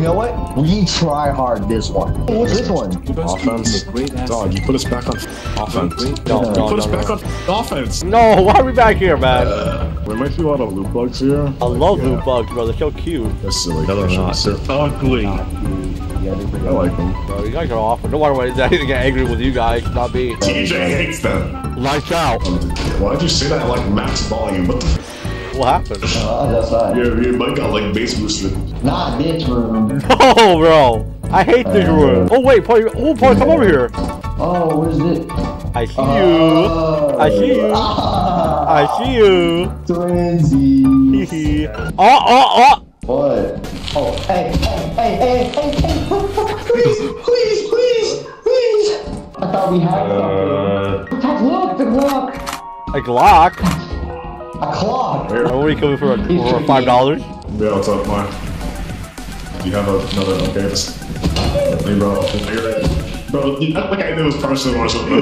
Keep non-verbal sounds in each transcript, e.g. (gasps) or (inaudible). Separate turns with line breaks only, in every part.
You know what? We try hard this one. What's this one?
Offense. Dog, you put us back on offense.
No,
You
no,
put us
no,
back
no.
on offense.
No, why are we back here, man?
We might see a lot of loot bugs here.
I love
Yeah,
loot bugs, bro. They're so cute.
That's silly.
No, they're not. They're ugly.
Yeah, I like them.
Bro, you guys are awful. No wonder why I didn't get angry with you guys, not me.
TJ hates them.
Lights out.
Why'd you say that at like max volume? What the f-
What happened?
Oh, that's right.
Your, your mic got like bass boosted.
Not this room.
Oh, bro. I hate this room. Oh, wait, Paul. you- Oh, Paul, come over here.
Oh, what is it?
I see you.
Oh.
I see you.
Ah,
I see you.
Twinsies.
Hee oh, oh,
What? Oh, hey, hey, hey, hey, hey, hey, please, please, please, please. I thought we had something.
Uh,
Look, the clock.
oh. A Glock.
A clock.
Are we coming for, a, for five dollars?
Yeah, what's up, man? Do you have another? Okay, just. Hey, bro. You're. Bro, you act like I knew it was personal or something.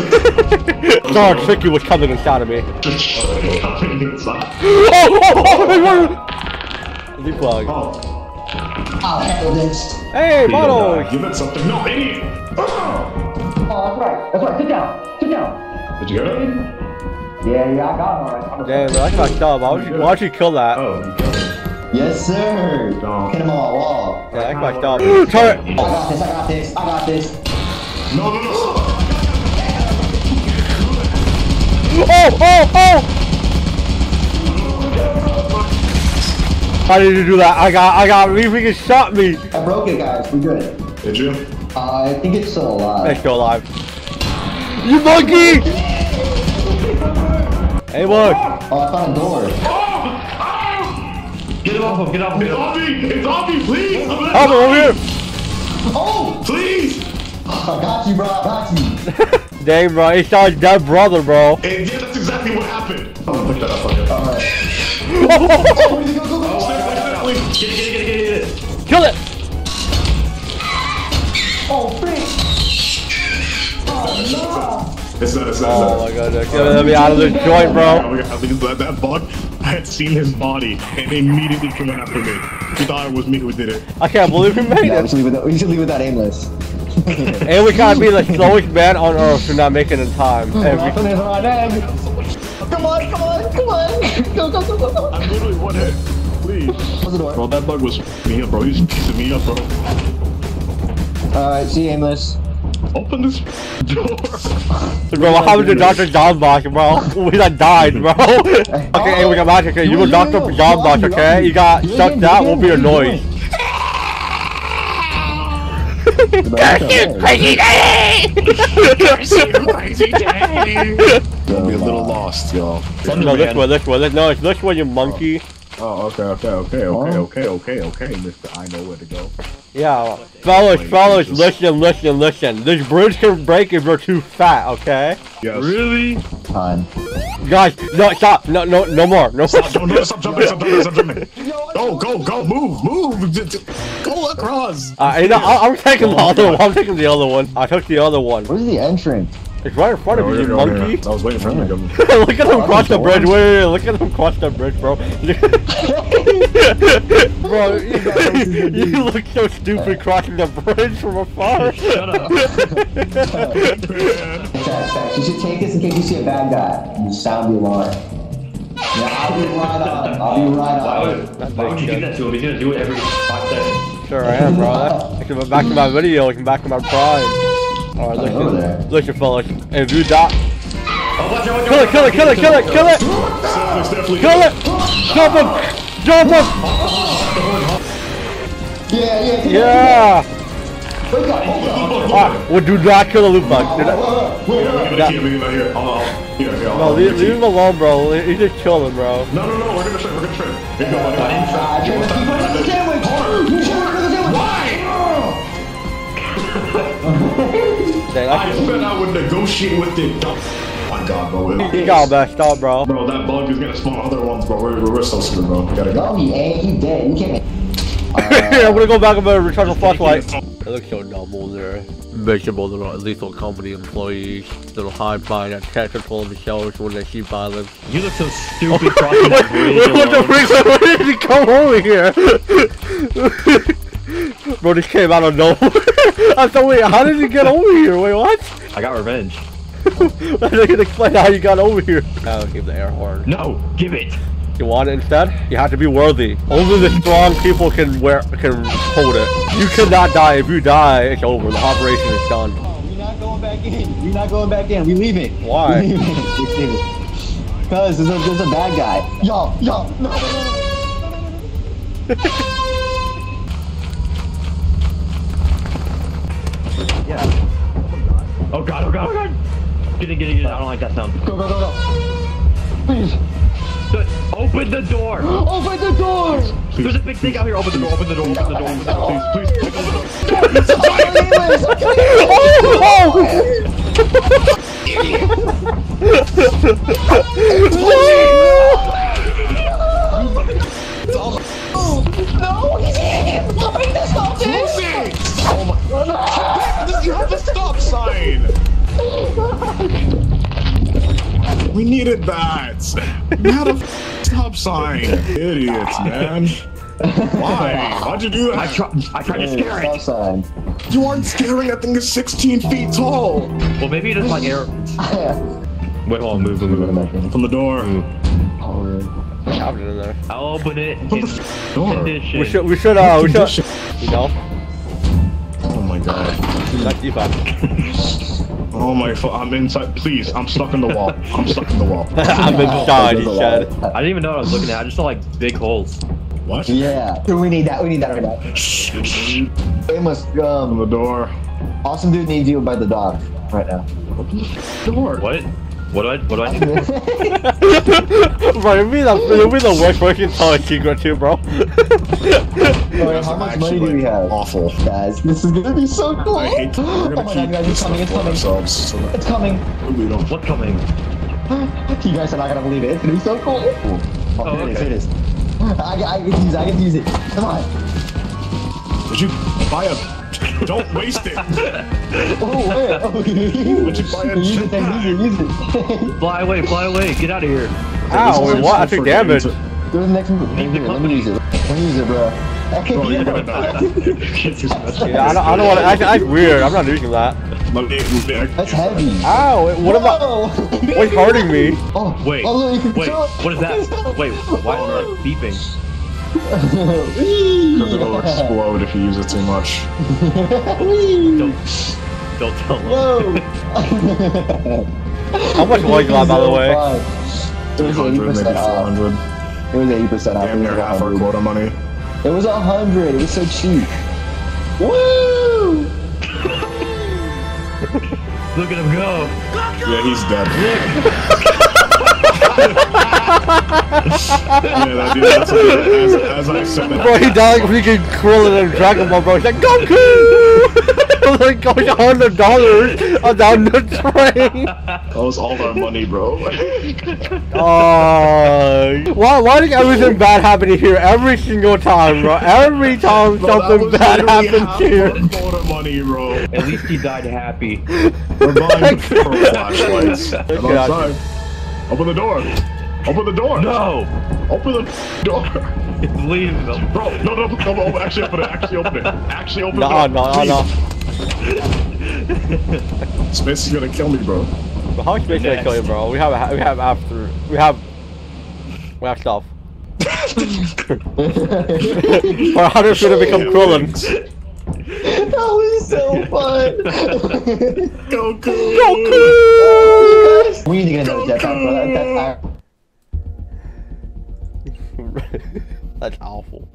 Dog, Tricky was coming inside of me.
Just shut. Inside.
Oh, oh, oh, Leap plug.
Oh,
I'll handle this.
Hey, bottles.
Uh, give it something. No, idiot. Oh.
Oh, that's right. That's right. Sit down. Sit down.
Did you get it?
Yeah, yeah, I got it. All right.
Damn, that's fucked up. Why would you, why would you kill that?
Oh, you got it.
Yes, sir.
No.
Hit him on the wall.
Yeah, that's fucked up. Turn.
I got this. I got this. I got this.
No, no, no.
Oh, oh, oh! How did you do that? I got, I got, he freaking shot me.
I broke it, guys. We good.
Did you?
Uh, I think it's still alive.
Let's go alive. You monkey! Hey, look.
Oh, I found a door.
Oh, get him off him. Get off
It's
him.
on me! It's on me! Please! I'm gonna
Help me over here.
Oh!
Please!
I got you, bro. I got you. (laughs)
Dang, bro. He shot his dead brother, bro.
And yeah, that's exactly what happened. I'm gonna pick that up. Fuck it.
Alright.
Oh,
Go, go, go, go.
Get it, get it, get it, get it.
Kill it.
Oh, freak. Oh,
It's not, it's not,
Oh
it's
my god, dude. Get me out of this joint, bro.
Oh my god, because that, that bug, (laughs) I had seen his body and immediately came after me. He thought it was me who did it.
I can't believe we made
no. Yeah, we
it.
should leave it. We should leave it that aimless. (laughs)
And we gotta be the (laughs) slowest man on earth for not making it in time. Oh, Every
Nothing is right there. Come on, come on, come on. Go, go, go, go, go.
I'm literally one hit. Please.
Close the door.
Bro, that bug was me up, bro. He's piecing me up, bro.
Alright, see aimless.
Open this door.
Bro, what happened to Dr. John Bosch, bro? We done died, bro. okay, hey, we got magic, okay? You were Dr. John Bosch, okay? You got sucked out, we'll be annoyed.
Crazy daddy! Crazy daddy!
I'll be a little lost, y'all.
No, this way, this way. No, it's this way, you monkey.
Oh, okay, okay, okay, okay, okay, okay, okay, Mister. I know where to go.
Yeah, fellas, fellas, listen, listen, listen. This bridge can break if you're too fat, okay?
Yes.
Really?
Time.
Guys, no, stop, no, no, no more, no
Stop, don't, don't, stop jumping, stop jumping, stop jumping. (laughs) Go, go, go, move, move. J- j- Go across.
Uh, you know, I- I'm taking the other one. I'm taking the other one. I took the other one.
Where's the entrance?
It's right in front of
Oh,
you,
you're
monkey.
here. I was waiting for him to (laughs) come.
look at him
Oh,
cross the
that's
bridge.
the
Wait, wait, wait, look at him cross the bridge, bro. (laughs) bro, (laughs) you, you look so stupid crossing the bridge from afar.
Shut up.
Facts, facts. You should take this in case you see a bad guy. You sound the alarm. Yeah, I'll be right on. I'll be right
Why
on.
would, why would you do that to him? He's gonna do it every five seconds.
Sure I am, bro. I can back to my video. I can back to my pride. Alright,
Over
listen,
there.
listen, fellas. If you die,
Oh, watch out, watch
kill it, kill it, kill it, kill it, kill it,
Definitely, definitely.
kill it, jump him, jump him.
Yeah, yeah, yeah.
Yeah.
Wake up, wake up.
Alright, well, do not kill the loot bug. Do not-
Wait, wait,
Yeah, we're him right here. I'll, I'll, here, here, I'll,
No, leave, leave him alone, bro. He just killed him, bro.
No, no, no, we're gonna try, we're gonna try. Here you go, buddy. I
I,
bet I would negotiate with the. Oh my god, bro.
he got messed up, bro.
Bro, that bug is gonna spawn other ones, bro. We're, we're so screwed, bro. We gotta go.
No, he ain't. He dead. You can't (laughs) make.
I'm gonna go back and recharge the flashlight. It looks so normal there. Miserable little lethal company employees, little hide behind at tactical themselves when they see violence.
You look so stupid (laughs) crossing that
what the freak? Where did he come over here? (laughs) Bro, this came out of nowhere. (laughs) I thought, wait, how did he get over here? Wait, what?
I got revenge.
I didn't explain how you got over here. I'll give the air horn.
No, give it.
You want it instead? You have to be worthy. Only the strong people can wear can hold it. You cannot die. If you die, it's over. The operation is done.
Oh, We're not going back in. We're not going back in. We leaving.
Why?
We leaving. We leaving. Because there's a, there's a bad guy. Yo, yo, no, no, no, no.
Yeah. Oh god, oh god, oh god. Get in, get in, get in. I don't like that sound.
Go, go, go, go. Please.
Good. Open the door.
Open the doors.
There's a big thing out here. Open the door, open the door, open the door. Open the door. Please, please, open the door. (laughs)
You (laughs) (laughs) You had a f- stop sign! Idiots, man! Why? Why'd you do that?
I
that?
tried, I tried to scare
Stop
it.
sign.
You aren't scaring that thing is 16 feet tall!
Well, maybe it is like air. (laughs) Wait, hold on, move, move, move, move.
Open the door.
What's happening in there?
I'll open it.
Open the f- door.
condition.
We should, we should, uh, we should,
Condition.
you know,
Oh my god.
that's (laughs) defense.
Oh my fu- I'm inside. Please, I'm stuck in the wall. I'm stuck in the wall. (laughs)
I'm inside, he said.
I didn't even know what I was looking at. I just saw like big holes.
What?
Yeah. We need that. We need that right now. Amos,
Open
um,
the door.
awesome dude needs you by the dock right now.
Open the door.
What? What do I? What do I? (laughs)
bro, it'd be the, it'd be the worst working tell a secret too, bro.
Alright, how much money do we have?
Awful.
Guys, this is gonna be so cool.
I hate that we're
oh
gonna
my
keep
god, guys, it's coming, it's coming.
ourselves so
It's coming.
we don't.
What's coming? (gasps)
You guys are not gonna believe it. It's gonna be so cool. Oh,
Oh,
here it is. It is. I, get- I get to use it, I get to use it. Come on.
Would you buy a? Don't waste it. (laughs)
Oh, wait. Oh,
Would you buy a
use it, then use it, use it. (laughs)
Fly away, fly away, get out of here.
Ow, wait, what? I took damage.
Go to the next move. Here, here, let me use it. Let me use it, bro.
Bro, you're gonna die.
Yeah, I don't, I don't want to, that's, that's weird, I'm not using that.
Let me- let me-
That's heavy.
Ow, wait, what about,
Whoa.
what's hurting me?
Oh,
Wait,
oh, look, you can
wait, what is that? (laughs) Wait, why am I beeping?
Because it'll (laughs) explode if you use it too much.
Don't, don't tell me.
Whoa. (laughs)
How much was that, by the way?
It was
300, maybe
80% off.
400.
It was 80% off.
Damn near
was
half our quota money.
It was 100. It was so cheap. Woo!
Look at him go.
Yeah, he's dead. (laughs) yeah, dude, that's as, as I said that.
Bro, he died like freaking Krillin and Dragon Ball, bro. He's like, Goku! like, going hundred dollars down the train.
That was all our money, bro.
Oh, why? Why does everything bad happen here every single time, bro? Every time
Bro,
something bad happens here.
money, bro.
At least he died happy.
We're buying flashlights.
Out.
outside. Open the door. Open the door.
No!
Open the door. (laughs)
Leave him.
Bro, no, no, no, no, actually open it. Actually open it. Actually open
No,
it.
no, no, no.
Space is gonna kill me, bro.
But how much space did I kill you, bro? We have, we have after, we have, we have stuff. (laughs) For a hundred feet to become
Yeah,
Krillin. (laughs)
That was so fun.
Goku.
we need to get another jetpack, bro. That, that's (laughs)
That's awful.